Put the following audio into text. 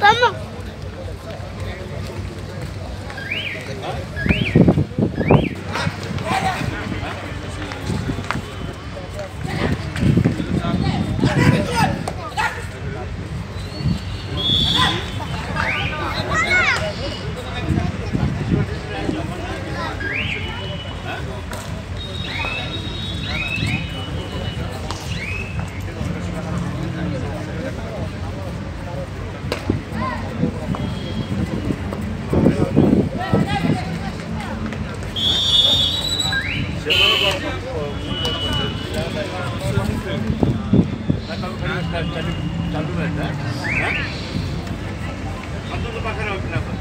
Vamos. Kalau kalian jadi jalur aja, ya. Atau terpaksa nak?